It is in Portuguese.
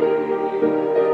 Música